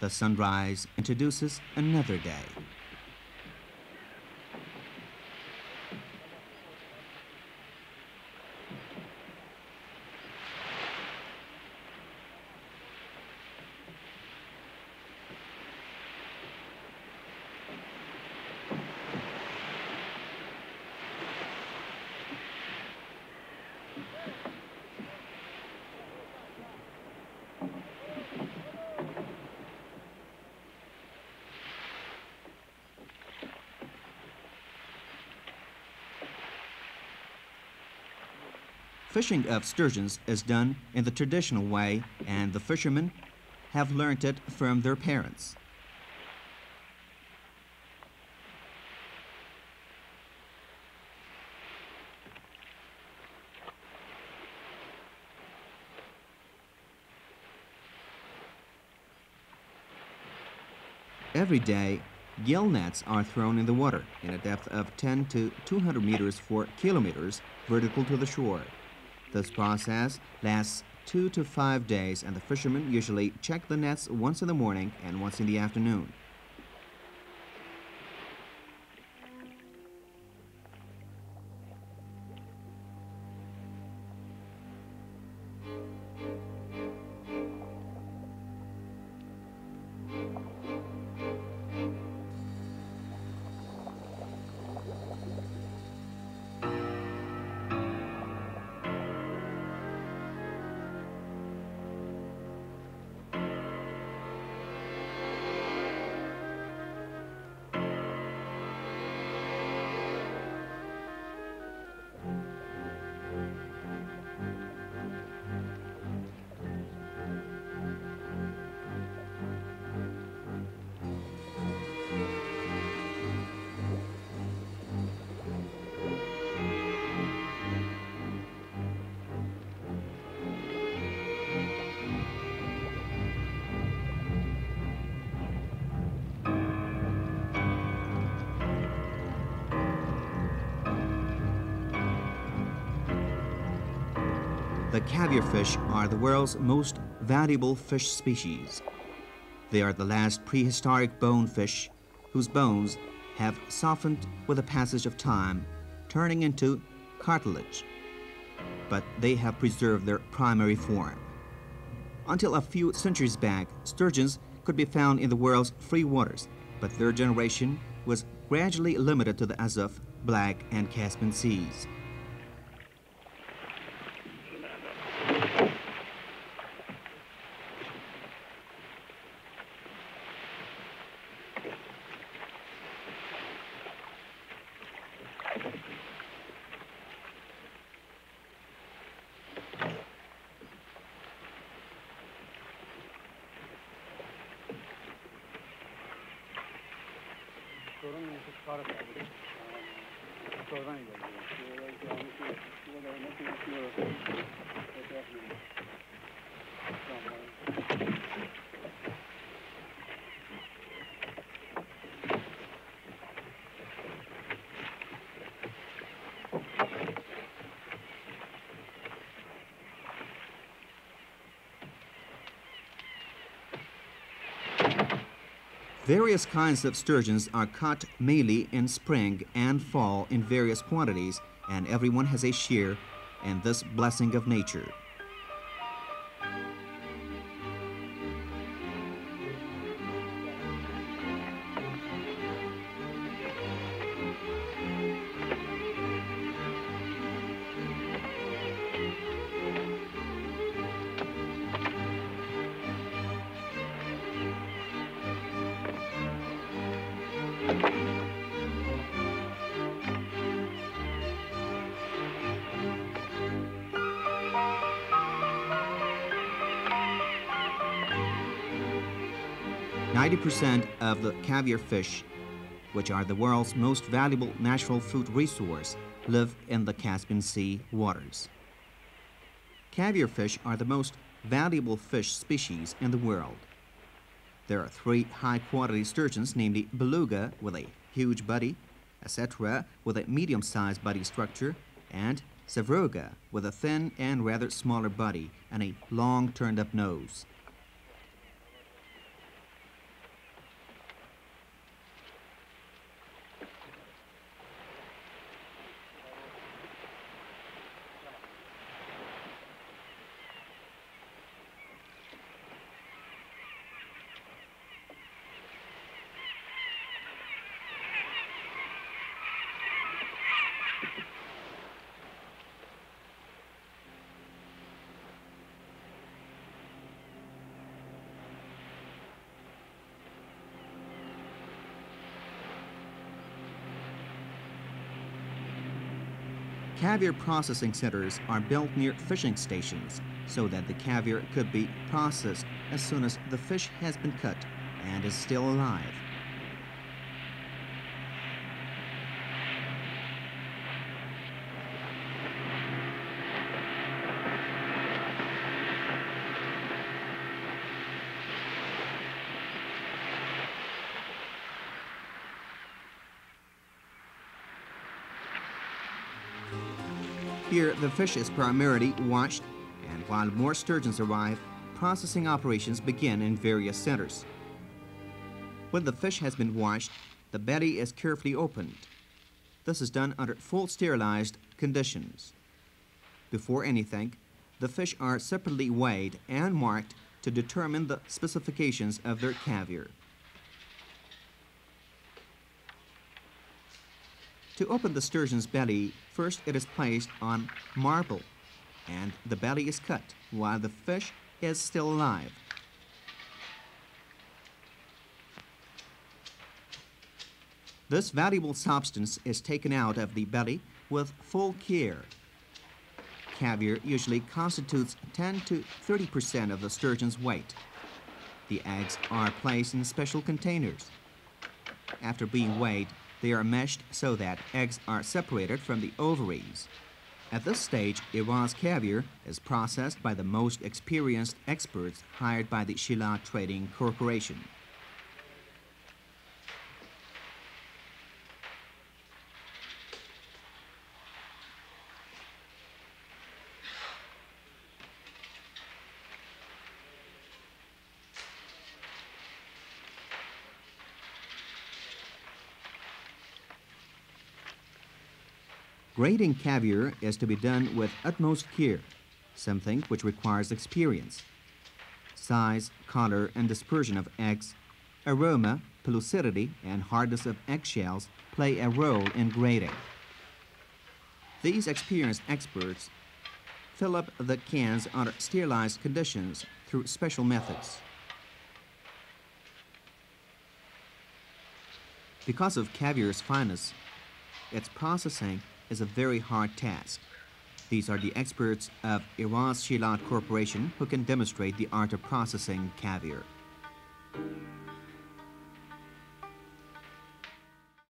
The sunrise introduces another day. Fishing of sturgeons is done in the traditional way, and the fishermen have learned it from their parents. Every day, gill nets are thrown in the water in a depth of 10 to 200 meters for kilometers vertical to the shore. This process lasts two to five days, and the fishermen usually check the nets once in the morning and once in the afternoon. The caviar fish are the world's most valuable fish species. They are the last prehistoric bone fish whose bones have softened with the passage of time, turning into cartilage. But they have preserved their primary form. Until a few centuries back, sturgeons could be found in the world's free waters, but their generation was gradually limited to the Azov, Black, and Caspian seas. Şuraya gelmiş, şurada nasıl yapıyoruz? Fotoğraf yapıyoruz. Tamam. 'Various kinds of sturgeons are caught mainly in spring and fall in various quantities, and everyone has a share in this blessing of nature. Ninety percent of the caviar fish, which are the world's most valuable natural food resource, live in the Caspian Sea waters. Caviar fish are the most valuable fish species in the world. There are three high quality sturgeons, namely beluga with a huge body, osetra, with a medium sized body structure, and sevruga with a thin and rather smaller body and a long turned up nose. Caviar processing centers are built near fishing stations so that the caviar could be processed as soon as the fish has been cut and is still alive. Here, the fish is primarily washed, and while more sturgeons arrive, processing operations begin in various centers. When the fish has been washed, the belly is carefully opened. This is done under full sterilized conditions. Before anything, the fish are separately weighed and marked to determine the specifications of their caviar. To open the sturgeon's belly, first it is placed on marble, and the belly is cut while the fish is still alive. This valuable substance is taken out of the belly with full care. Caviar usually constitutes 10 to 30 percent of the sturgeon's weight. The eggs are placed in special containers. After being weighed, they are meshed so that eggs are separated from the ovaries. At this stage, Iran's caviar is processed by the most experienced experts hired by the Shilat Trading Corporation. Grading caviar is to be done with utmost care, something which requires experience. Size, color, and dispersion of eggs, aroma, pellucidity, and hardness of eggshells play a role in grading. These experienced experts fill up the cans under sterilized conditions through special methods. Because of caviar's fineness, its processing is a very hard task. These are the experts of Iwaz Shilat Corporation who can demonstrate the art of processing caviar.